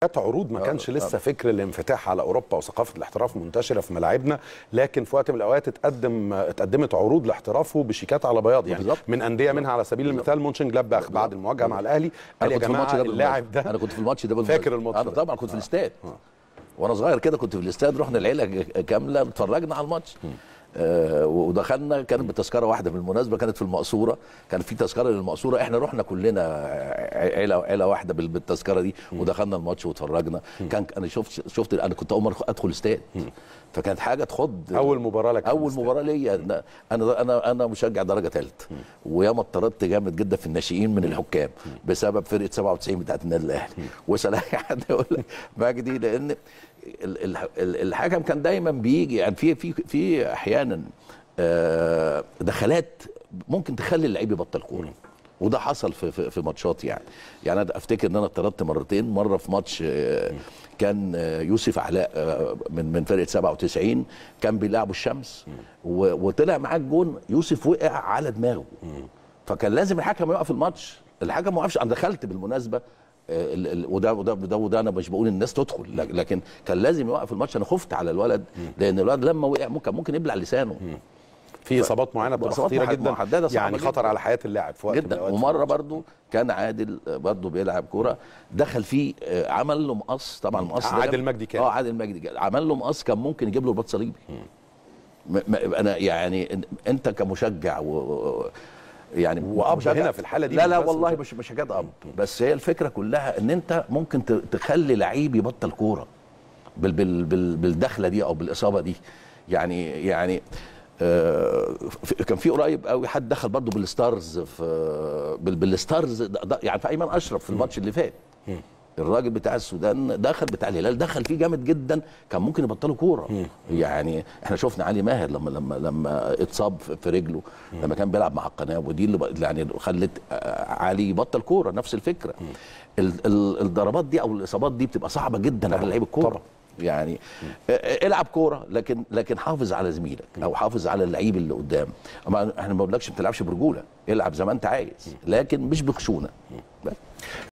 كانت عروض ما كانش لسه فكر الانفتاح على أوروبا وثقافة الاحتراف منتشرة في ملاعبنا لكن في وقت من الأوقات اتقدم اتقدمت عروض لاحترافه بشيكات على بياض يعني بالظبط. من أندية منها على سبيل المثال مونشن جلاباخ بعد المواجهة مع الأهلي قال أنا يا كنت في الماتش جماعة ده اللاعب. ده أنا كنت في الماتش ده. فاكر الماتش أنا ده. طبعا كنت في الاستاد وأنا صغير كده كنت في الاستاد رحنا العيلة كاملة اتفرجنا على الماتش آه ودخلنا كانت بتذكرة واحدة بالمناسبة كانت في المقصورة كان في تذكرة للمقصورة. إحنا رحنا كلنا عيلة عيلة واحدة بال- بالتذكرة دي ودخلنا الماتش واتفرجنا. كان أنا شفت شفت أنا كنت أول مرة أدخل استاد. فكانت حاجة تخض. أول مباراة لك أول. مباراة ليا. أنا أنا أنا مشجع درجة ثالثه وياما اتطردت جامد جدا في الناشئين من الحكام بسبب فرقة 97 بتاعت النادي الأهلي. وسلاح حد يقول لك مجدي لأن ال- ال- ال- الحكم كان دايما بيجي. يعني في في في أحيانا آه، دخلات ممكن تخلي اللعيب يبطل كورة. وده حصل في في, في ماتشات يعني. يعني أنا أفتكر إن أنا اتطردت مرتين. مرة في ماتش آه، كان آه، يوسف علاء من من فرقة 97 كان بيلعبوا الشمس. وطلع معاه الجون يوسف وقع على دماغه. فكان لازم الحكم يوقف الماتش. الحكم ما وقفش. أنا دخلت بالمناسبة ال- ال- وده وده وده, وده أنا مش بقول الناس تدخل لك- لكن كان لازم يوقف الماتش. أنا خفت على الولد لأن الولد لما وقع ممكن ممكن يبلع لسانه. في إصابات معينة بتبقى خطيرة جدا يعني خطر. على حياة اللاعب في وقت جدا. ومرة. برضو كان عادل برضو بيلعب كورة دخل فيه آه، عمل له مقص. طبعا ده عادل مجدي كان. آه عادل مجدي كان. عمل له مقص كان ممكن يجيب له رباط صليبي. أنا يعني أنت كمشجع و- يعني مشجع- هنا في الحالة دي لا لا والله. مش مش حكايه أب. بس هي الفكرة كلها إن أنت ممكن تخلي لعيب يبطل كورة بال بال بال بالدخلة دي أو بالإصابة دي. يعني يعني آه، كان في قريب قوي حد دخل برضه بال studs في بال بال studs يعني في أيمن أشرف في الماتش اللي فات. الراجل بتاع السودان دخل بتاع الهلال دخل فيه جامد جدا كان ممكن يبطلوا كورة. يعني إحنا شفنا علي ماهر لما لما لما اتصاب في- رجله لما كان بيلعب مع القناة ودي اللي يعني خلت آه، علي يبطل كورة نفس الفكرة. ال- ال- الضربات دي أو الإصابات دي بتبقى صعبة جدا على لعيب الكورة. طبعا. يعني آه، العب كورة لكن لكن حافظ على زميلك أو حافظ على اللعيب اللي قدام. إحنا ما بقولكش ما تلعبش برجولة العب زي ما أنت عايز لكن مش بخشونة.